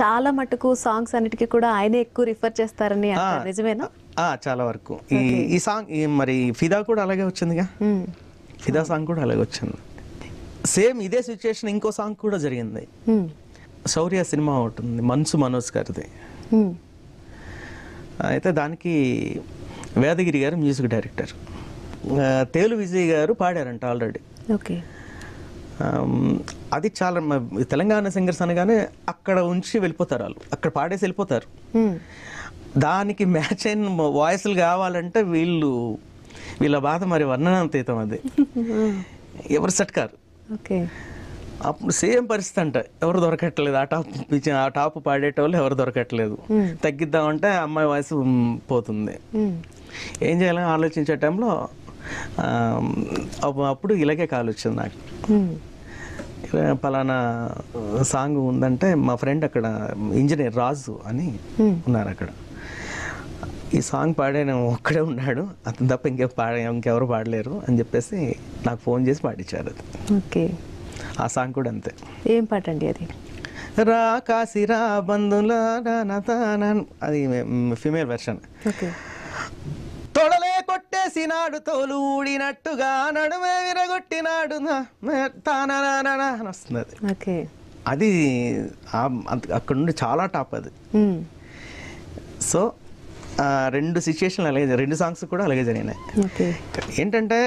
చాలా మటుకు సాంగ్స్ అన్నిటికీ కూడా ఆయనే ఎక్కువ రిఫర్ చేస్తారని. నిజమేనా? చాలా వరకు. ఈ ఈ సాంగ్ ఈ మరి ఫిదా కూడా అలాగే వచ్చిందిగా. ఫిదా సాంగ్ కూడా అలాగే వచ్చింది. సేమ్ ఇదే సిచ్యుయేషన్ ఇంకో సాంగ్ కూడా జరిగింది. శౌర్య సినిమా ఒకటి ఉంది మనసు మనోజ్ గారిది. అయితే దానికి వేదగిరి గారు మ్యూజిక్ డైరెక్టర్ తేలు విజయ్ గారు పాడారంట ఆల్రెడీ ఓకే. అది చాలా తెలంగాణ సింగర్స్ అనగానే అక్కడ ఉంచి వెళ్ళిపోతారు వాళ్ళు. అక్కడ పాడేసి వెళ్ళిపోతారు. దానికి మ్యాచ్ అయిన వాయిస్లు కావాలంటే వీళ్ళు వీళ్ళ బాధ మరి వర్ణనాతీతం అది. ఎవరు సెట్ కారు? ఓకే. అప్పుడు సేమ్ పరిస్థితి అంట. ఎవరు దొరకట్లేదు. ఆ టాప్ పిచ్చి- ఆ టాప్ పాడేటోళ్ళు ఎవరు దొరకట్లేదు. తగ్గిద్దామంటే అమ్మాయి వాయిస్ పోతుంది. ఏం చేయాలని ఆలోచించే టైంలో అప్పుడు ఇలాగే కాల్ వచ్చింది నాకు పలానా సాంగ్ ఉందంటే మా ఫ్రెండ్ అక్కడ ఇంజనీర్ రాజు అని ఉన్నారు అక్కడ. ఈ సాంగ్ పాడాను ఒక్కడే ఉన్నాడు అతను తప్ప ఇంకే పాడ ఇంకెవరు పాడలేరు అని చెప్పేసి నాకు ఫోన్ చేసి పాడించారు అది. ఓకే. ఆ సాంగ్ కూడా అంతే. ఏం పాట అండి అది? రా కాసిరా బంధుల అది ఫిమేల్ వెర్షన్. కొట్టేసినాడు తోలు ఊడినట్టుగా నడుమే విరగొట్టినాడు. అది ఓకే. అది అక్కడ నుండి చాలా టాప్ అది. సో రెండు సిచ్యుయేషన్లు అలాగే రెండు సాంగ్స్ కూడా అలాగే జరిగినాయి. ఏంటంటే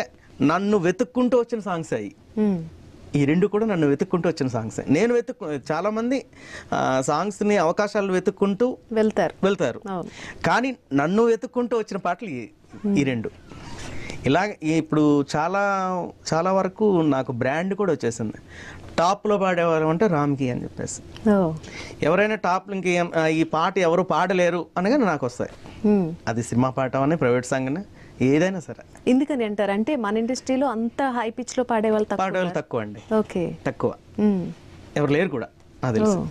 నన్ను వెతుక్కుంటూ వచ్చిన సాంగ్స్ మ్మ్. ఈ రెండు కూడా నన్ను వెతుక్కుంటూ వచ్చిన సాంగ్స్ నేను వెతుక్కు చాలా మంది ఆ, సాంగ్స్ని అవకాశాలు వెతుక్కుంటూ వెళ్తారు. వెళ్తారు. కానీ నన్ను వెతుక్కుంటూ వచ్చిన పాటలు ఈ రెండు. ఇలా ఇప్పుడు చాలా చాలా వరకు నాకు బ్రాండ్ కూడా వచ్చేసింది. టాప్లో పాడేవారు అంటే రామ్కి అని చెప్పేసి. ఎవరైనా టాప్ ఇంకేం ఈ పాట ఎవరు పాడలేరు అనగానే నాకు వస్తాయి. అది సినిమా పాట అని ప్రైవేట్ సాంగ్ అని ఏదైనా సరే. ఎందుకని అంటారు? అంటే మన ఇండస్ట్రీలో అంత హై పిచ్లో పాడే వాళ్ళు తక్కువ పాడేవాళ్ళు తక్కువ అండి. ఓకే. తక్కువ. ఎవరు లేరు కూడా నాకు తెలుసు.